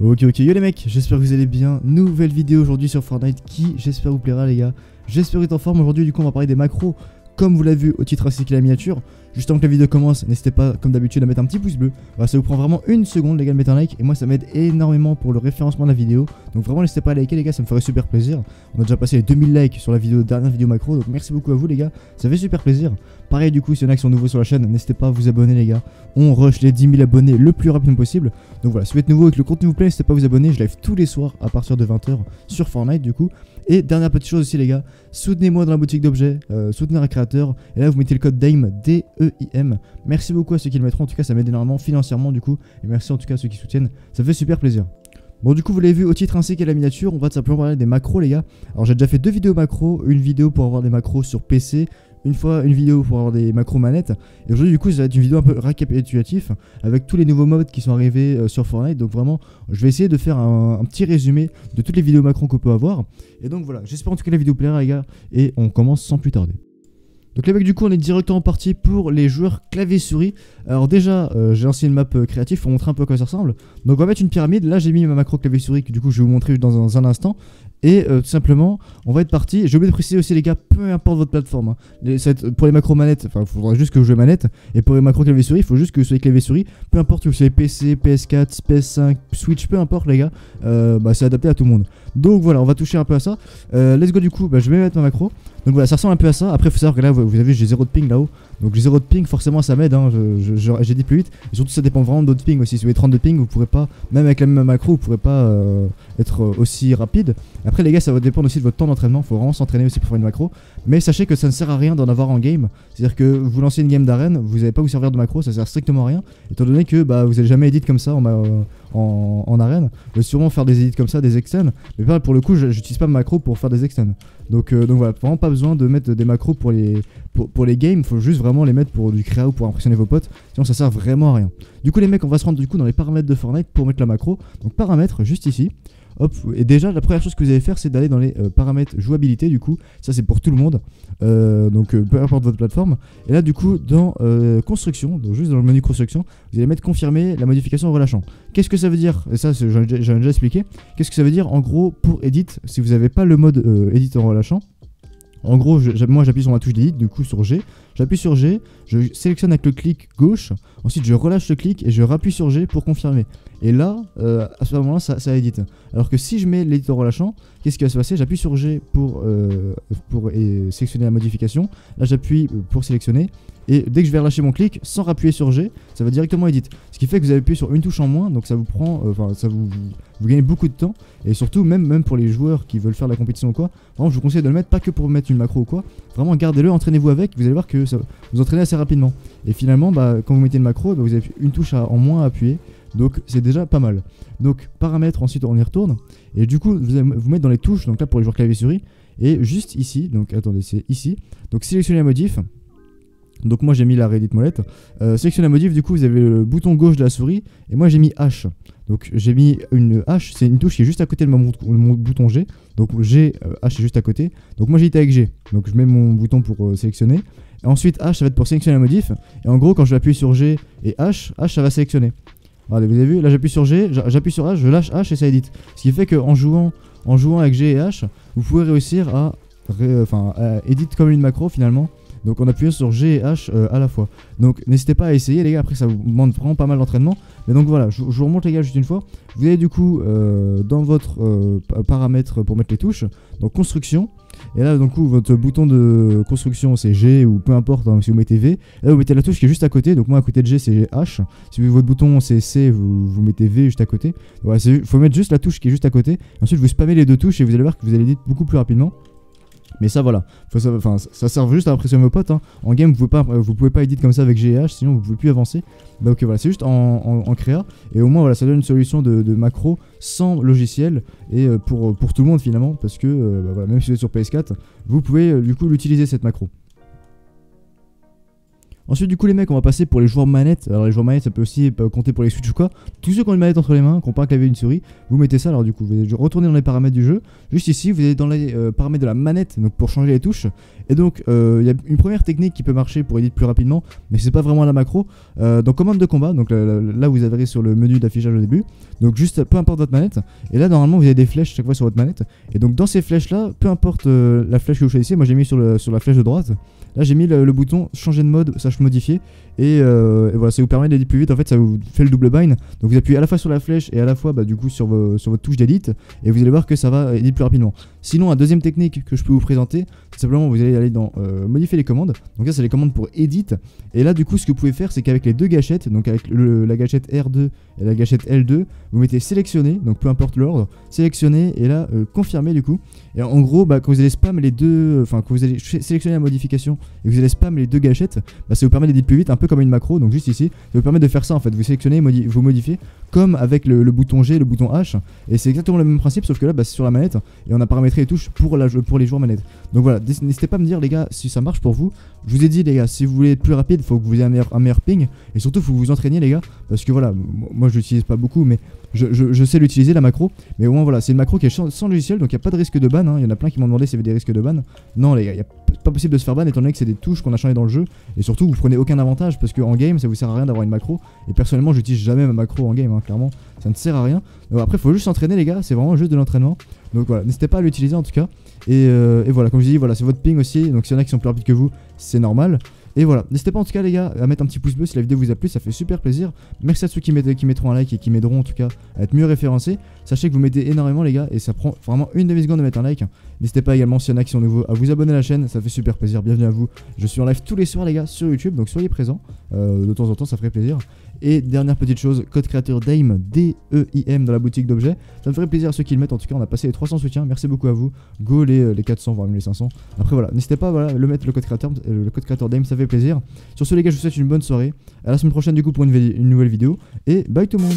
Ok ok yo les mecs, j'espère que vous allez bien. Nouvelle vidéo aujourd'hui sur Fortnite qui j'espère vous plaira les gars. J'espère que vous en forme aujourd'hui du coup on va parler des macros comme vous l'avez vu au titre ainsi que la miniature. Juste avant que la vidéo commence, n'hésitez pas comme d'habitude à mettre un petit pouce bleu. ça vous prend vraiment une seconde les gars de mettre un like et moi ça m'aide énormément pour le référencement de la vidéo. Donc vraiment n'hésitez pas à liker les gars, ça me ferait super plaisir. On a déjà passé les 2000 likes sur la vidéo dernière vidéo macro donc merci beaucoup à vous les gars, ça fait super plaisir. Pareil du coup si y en a qui sont nouveaux sur la chaîne, n'hésitez pas à vous abonner les gars. On rush les 10 000 abonnés le plus rapidement possible. Donc voilà, si vous êtes nouveau et que le contenu vous plaît, n'hésitez pas à vous abonner, je live tous les soirs à partir de 20h sur Fortnite du coup. Et dernière petite chose aussi les gars, soutenez-moi dans la boutique d'objets, euh, soutenez un créateur, et là vous mettez le code DAIM, D-E-I-M. Merci beaucoup à ceux qui le mettront, en tout cas ça m'aide énormément financièrement du coup, et merci en tout cas à ceux qui soutiennent, ça fait super plaisir. Bon du coup vous l'avez vu au titre ainsi qu'à la miniature, on va tout simplement parler des macros les gars. Alors j'ai déjà fait deux vidéos macros, une vidéo pour avoir des macros sur PC, une fois une vidéo pour avoir des macros manettes. Et aujourd'hui, du coup, ça va être une vidéo un peu récapitulatif avec tous les nouveaux modes qui sont arrivés euh, sur Fortnite. Donc vraiment, je vais essayer de faire un, petit résumé de toutes les vidéos macros qu'on peut avoir. Et donc voilà, j'espère en tout cas que la vidéo plaira, les gars. Et on commence sans plus tarder. Donc les mecs du coup on est directement parti pour les joueurs clavier-souris. Alors déjà euh, j'ai lancé une map euh, créative pour montrer un peu à quoi ça ressemble. Donc on va mettre une pyramide, là j'ai mis ma macro clavier-souris que du coup je vais vous montrer dans un instant. Et euh, tout simplement, on va être parti. J'ai oublié de préciser aussi, les gars, peu importe votre plateforme. Hein. pour les macros manettes, il faudra juste que vous jouez manette. Et pour les macros clavier souris, il faut juste que vous soyez clavier souris. Peu importe que vous soyez PC, PS4, PS5, Switch, peu importe, les gars. Euh, bah, c'est adapté à tout le monde. Donc voilà, on va toucher un peu à ça. Euh, let's go, du coup, bah, je vais mettre ma macro. Donc voilà, ça ressemble un peu à ça. Après, il faut savoir que là, vous, avez, j'ai zéro de ping là-haut. Donc j'ai zéro de ping, forcément ça m'aide, hein. j'ai dit plus vite. Et surtout ça dépend vraiment de votre ping aussi. Si vous avez 30 de ping, vous pourrez pas, même avec la même macro, vous pourrez pas euh, être euh, aussi rapide. Après les gars, ça va dépendre aussi de votre temps d'entraînement. Faut vraiment s'entraîner aussi pour faire une macro. Mais sachez que ça ne sert à rien d'en avoir en game. C'est-à-dire que vous lancez une game d'arène, vous n'allez pas vous servir de macro, ça sert strictement à rien. Étant donné que bah, vous n'allez jamais edit comme ça en, euh, en, en arène. Vous allez sûrement faire des edits comme ça, des extends. Mais pour le coup, j'utilise pas ma macro pour faire des extends. Donc, donc voilà, vraiment pas besoin de mettre des macros pour les, pour, les games, il faut juste vraiment les mettre pour du créa ou pour impressionner vos potes. Sinon, ça sert vraiment à rien. Du coup, les mecs, on va se rendre du coup dans les paramètres de Fortnite pour mettre la macro. Donc, paramètres, juste ici. Hop, et déjà la première chose que vous allez faire c'est d'aller dans les euh, paramètres jouabilité du coup, ça c'est pour tout le monde, euh, donc euh, peu importe votre plateforme. Et là du coup dans construction, donc juste dans le menu construction, vous allez mettre confirmer la modification en relâchant. Qu'est-ce que ça veut dire? Et ça j'en ai déjà expliqué. Qu'est-ce que ça veut dire en gros pour edit si vous n'avez pas le mode edit en relâchant? En gros, moi j'appuie sur ma touche d'edit, du coup sur G. J'appuie sur G, je sélectionne avec le clic gauche. Ensuite, je relâche le clic et je rappuie sur G pour confirmer. Et là, euh, à ce moment-là, ça, édite. Alors que si je mets l'éditeur relâchant, qu'est-ce qui va se passer? J'appuie sur G pour, euh, pour sélectionner la modification. Là, j'appuie pour sélectionner. Et dès que je vais relâcher mon clic, sans appuyer sur G, ça va directement edit. Ce qui fait que vous appuyé sur une touche en moins, donc ça vous prend, euh, enfin ça vous, vous, gagnez beaucoup de temps. Et surtout, même, même pour les joueurs qui veulent faire la compétition ou quoi, vraiment je vous conseille de le mettre pas que pour mettre une macro ou quoi. Vraiment gardez-le, entraînez-vous avec, vous allez voir que ça vous entraînez assez rapidement. Et finalement, bah, quand vous mettez une macro, bah, vous avez une touche en moins à appuyer. Donc c'est déjà pas mal. Donc paramètres, ensuite on y retourne. Et du coup, vous allez vous mettre dans les touches, donc là pour les joueurs clavier souris. Et juste ici, donc attendez, c'est ici. Donc sélectionnez la modif. Donc moi j'ai mis la Reddit molette. Euh, sélectionnez la modif, du coup vous avez le bouton gauche de la souris. Et moi j'ai mis H. Donc j'ai mis une H, c'est une touche qui est juste à côté de mon, bouton G. Donc G, euh, H est juste à côté. Donc moi j'ai avec G. Donc je mets mon bouton pour euh, sélectionner. Ensuite H ça va être pour sélectionner la modif. Et en gros quand je vais appuyer sur G et H, H ça va sélectionner. Vous avez vu, là j'appuie sur G, j'appuie sur H, je lâche H et ça édite. Ce qui fait qu'en jouant, en jouant avec G et H, vous pouvez réussir à, enfin, éditer comme une macro finalement. Donc en appuyant sur G et H euh, à la fois. Donc n'hésitez pas à essayer les gars, après ça vous demande vraiment pas mal d'entraînement. Mais donc voilà, je, vous remonte les gars juste une fois. Vous allez du coup euh, dans votre euh, paramètre pour mettre les touches, donc construction. Et là, donc, votre bouton de construction, c'est G ou peu importe hein, si vous mettez V. là, vous mettez la touche qui est juste à côté. Donc, moi, à côté de G, c'est H. Si votre bouton, c'est C, vous, vous, mettez V juste à côté. Il faut mettre juste la touche qui est juste à côté. ensuite, vous spammez les deux touches et vous allez voir que vous allez beaucoup plus rapidement. Mais ça, voilà. ça, ça sert juste à impressionner vos potes. Hein. En game, vous pouvez pas, vous pouvez pas edit comme ça avec GH, sinon vous pouvez plus avancer. Donc voilà, c'est juste en, créa. Et au moins, voilà, ça donne une solution de, macro sans logiciel et euh, pour, tout le monde finalement. Parce que euh, bah, même si vous êtes sur PS4, vous pouvez euh, du coup l'utiliser cette macro. Ensuite, du coup, les mecs, on va passer pour les joueurs manettes. Alors, les joueurs manettes, ça peut aussi compter pour les Switch ou quoi. Tous ceux qui ont une manette entre les mains, qui n'ont pas un clavier une souris, vous mettez ça. Alors, du coup, vous allez dans les paramètres du jeu. Juste ici, vous allez dans les euh, paramètres de la manette, donc pour changer les touches. Et donc, euh, il y a une première technique qui peut marcher pour éditer plus rapidement, mais c'est pas vraiment la macro. Euh, dans commande de combat, donc là, vous avez sur le menu d'affichage au début. Donc, juste peu importe votre manette. Et là, normalement, vous avez des flèches chaque fois sur votre manette. Et donc, dans ces flèches-là, peu importe la flèche que vous choisissez, moi j'ai mis sur la flèche de droite. Là, j'ai mis le, bouton changer de mode, sache modifier. Euh, et, voilà, ça vous permet d'éditer plus vite. En fait, ça vous fait le double bind. Donc, vous appuyez à la fois sur la flèche et à la fois, bah, du coup, sur, sur votre touche d'édite. Et vous allez voir que ça va éditer plus rapidement. Sinon, la deuxième technique que je peux vous présenter, simplement vous allez aller dans euh, modifier les commandes. Donc là, c'est les commandes pour edit. Et là, du coup, ce que vous pouvez faire, c'est qu'avec les deux gâchettes, donc avec la gâchette R2 et la gâchette L2, vous mettez sélectionner, donc peu importe l'ordre, sélectionner et là, euh, confirmer du coup. Et en gros, bah, quand vous allez spam les deux, enfin, quand vous allez sélectionner la modification et que vous allez spam les deux gâchettes, bah, ça vous permet d'éditer plus vite, un peu comme une macro. Donc juste ici, ça vous permet de faire ça en fait. Vous sélectionnez, vous modifiez, comme avec le, bouton G le bouton H. Et c'est exactement le même principe, sauf que là, bah, c'est sur la manette et on a paramétré les touches pour, la, pour les joueurs manettes. Donc voilà, n'hésitez pas à me dire, les gars, si ça marche pour vous. Je vous ai dit, les gars, si vous voulez être plus rapide, faut que vous ayez un meilleur, un meilleur ping. Et surtout, faut vous vous entraîniez, les gars. Parce que voilà, moi je l'utilise pas beaucoup, mais je, sais l'utiliser, la macro. Mais au moins, voilà, c'est une macro qui est sans, logiciel, donc il n'y a pas de risque de ban. Hein. Il y en a plein qui m'ont demandé s'il y avait des risques de ban. Non, les gars, il pas possible de se faire ban étant donné que c'est des touches qu'on a changées dans le jeu. Et surtout, vous prenez aucun avantage parce qu'en game, ça vous sert à rien d'avoir une macro. Et personnellement, j'utilise jamais ma macro en game, hein, clairement. Ça ne sert à rien. Donc après, faut juste s'entraîner, les gars. C'est vraiment juste de l'entraînement. Donc voilà, n'hésitez pas à l'utiliser en tout cas. Euh, et, voilà, comme je dis, voilà, c'est votre ping aussi. Donc s'il y en a qui sont plus rapides que vous, c'est normal. Et voilà, n'hésitez pas en tout cas les gars à mettre un petit pouce bleu si la vidéo vous a plu, ça fait super plaisir. Merci à ceux qui, mettront un like et qui m'aideront en tout cas à être mieux référencés. Sachez que vous m'aidez énormément les gars et ça prend vraiment une demi-seconde de mettre un like. N'hésitez pas également s'il y en a qui sont nouveaux à vous abonner à la chaîne, ça fait super plaisir, bienvenue à vous. Je suis en live tous les soirs les gars sur YouTube, donc soyez présents, euh, de temps en temps ça ferait plaisir. Et dernière petite chose, code créateur DAIM, D-E-I-M dans la boutique d'objets. Ça me ferait plaisir à ceux qui le mettent. En tout cas, on a passé les 300 soutiens. Merci beaucoup à vous. Go les, euh, les 400, voire même les 500. Après, voilà, n'hésitez pas voilà, le mettre le code créateur, euh, le code créateur DAIM, ça fait plaisir. Sur ce, les gars, je vous souhaite une bonne soirée. À la semaine prochaine, du coup, pour une nouvelle vidéo. Et bye tout le monde.